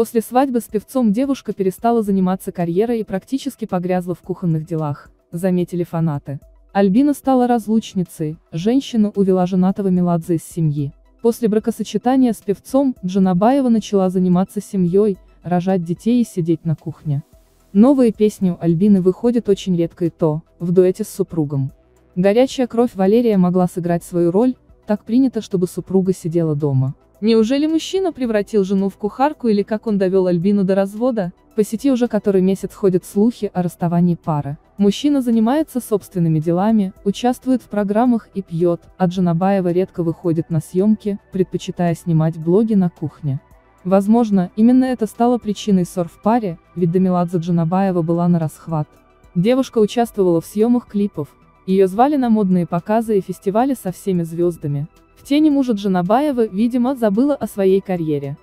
После свадьбы с певцом девушка перестала заниматься карьерой и практически погрязла в кухонных делах, заметили фанаты. Альбина стала разлучницей, женщину увела женатого Меладзе из семьи. После бракосочетания с певцом, Джанабаева начала заниматься семьей, рожать детей и сидеть на кухне. Новые песни у Альбины выходят очень редко и то, в дуэте с супругом. Горячая кровь Валерия могла сыграть свою роль, так принято, чтобы супруга сидела дома. Неужели мужчина превратил жену в кухарку или как он довел Альбину до развода? По сети уже который месяц ходят слухи о расставании пары. Мужчина занимается собственными делами, участвует в программах и пьет, а Джанабаева редко выходит на съемки, предпочитая снимать блоги на кухне. Возможно, именно это стало причиной ссор в паре, ведь Дамиладзе Джанабаева была на расхват. Девушка участвовала в съемах клипов, ее звали на модные показы и фестивали со всеми звездами. В тени мужа Джанабаева, видимо, забыла о своей карьере.